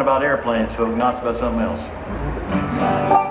about airplanes, folks, not about something else.